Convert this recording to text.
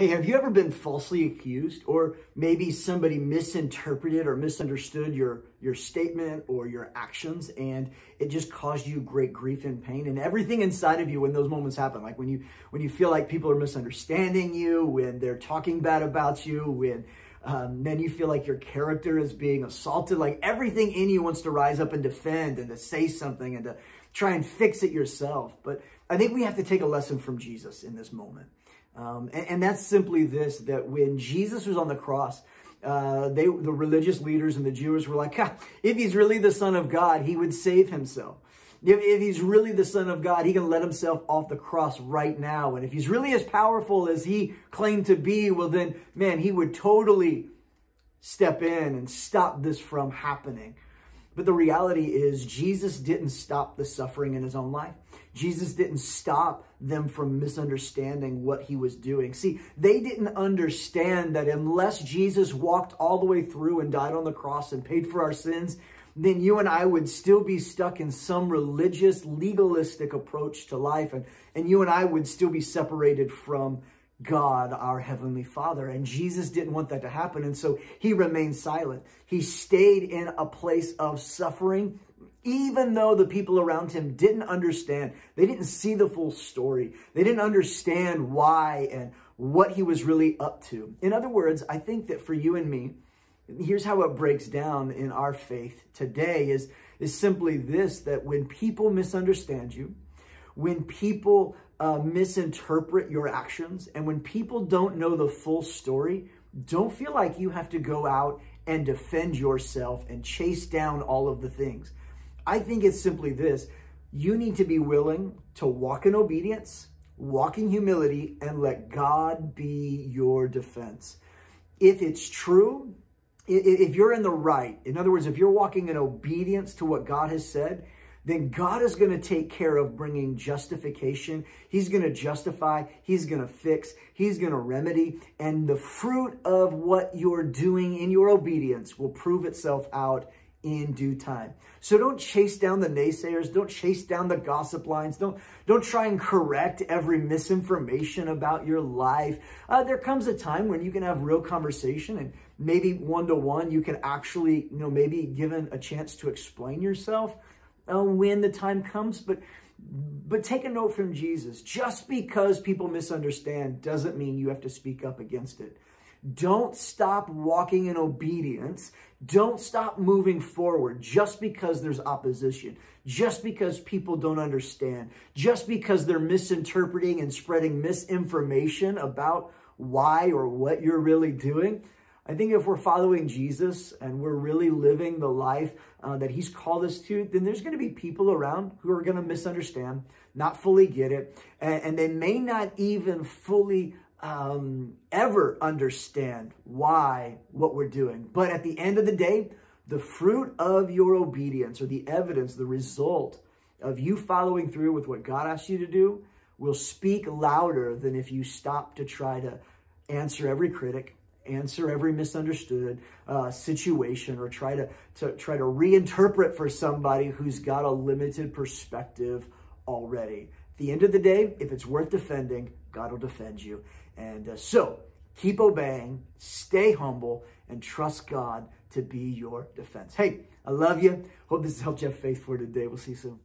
Hey, have you ever been falsely accused or maybe somebody misinterpreted or misunderstood your, your statement or your actions and it just caused you great grief and pain and everything inside of you when those moments happen, like when you, when you feel like people are misunderstanding you, when they're talking bad about you, when um, then you feel like your character is being assaulted, like everything in you wants to rise up and defend and to say something and to try and fix it yourself. But I think we have to take a lesson from Jesus in this moment. Um, and, and, that's simply this, that when Jesus was on the cross, uh, they, the religious leaders and the Jews were like, if he's really the son of God, he would save himself. If, if he's really the son of God, he can let himself off the cross right now. And if he's really as powerful as he claimed to be, well then, man, he would totally step in and stop this from happening. But the reality is, Jesus didn't stop the suffering in his own life. Jesus didn't stop them from misunderstanding what he was doing. See, they didn't understand that unless Jesus walked all the way through and died on the cross and paid for our sins, then you and I would still be stuck in some religious, legalistic approach to life. And, and you and I would still be separated from God, our Heavenly Father. And Jesus didn't want that to happen. And so he remained silent. He stayed in a place of suffering, even though the people around him didn't understand. They didn't see the full story. They didn't understand why and what he was really up to. In other words, I think that for you and me, here's how it breaks down in our faith today is, is simply this, that when people misunderstand you, when people uh, misinterpret your actions and when people don't know the full story, don't feel like you have to go out and defend yourself and chase down all of the things. I think it's simply this. You need to be willing to walk in obedience, walk in humility, and let God be your defense. If it's true, if you're in the right, in other words, if you're walking in obedience to what God has said, then God is going to take care of bringing justification. He's going to justify, He's going to fix, He's going to remedy, and the fruit of what you're doing in your obedience will prove itself out in due time. So don't chase down the naysayers. Don't chase down the gossip lines. Don't, don't try and correct every misinformation about your life. Uh, there comes a time when you can have real conversation and maybe one-to-one -one, you can actually, you know, maybe given a chance to explain yourself uh, when the time comes. But but take a note from Jesus. Just because people misunderstand doesn't mean you have to speak up against it. Don't stop walking in obedience. Don't stop moving forward just because there's opposition, just because people don't understand, just because they're misinterpreting and spreading misinformation about why or what you're really doing. I think if we're following Jesus and we're really living the life uh, that he's called us to, then there's going to be people around who are going to misunderstand, not fully get it, and, and they may not even fully um, ever understand why what we're doing. But at the end of the day, the fruit of your obedience or the evidence, the result of you following through with what God asked you to do will speak louder than if you stop to try to answer every critic, answer every misunderstood uh, situation or try to, to try to reinterpret for somebody who's got a limited perspective already. At the end of the day, if it's worth defending, God will defend you. And uh, so keep obeying, stay humble, and trust God to be your defense. Hey, I love you. Hope this has helped you have faith for today. We'll see you soon.